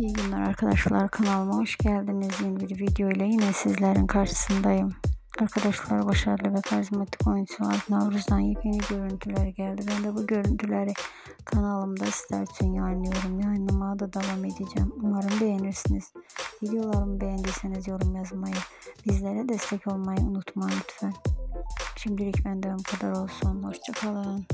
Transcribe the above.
İyi günler arkadaşlar kanalıma hoş geldiniz. Yeni bir video ile yine sizlerin karşısındayım. Arkadaşlar başarılı ve karizmatik oyuncu Alp Navruz'dan yepyeni görüntüler geldi. Ben de bu görüntüleri kanalımda sizler için yayınlıyorum. Yayınlamaya da devam edeceğim. Umarım beğenirsiniz. Videolarımı beğendiyseniz yorum yazmayı, bizlere destek olmayı unutmayın lütfen. Şimdilik benden bu kadar olsun. Hoşçakalın.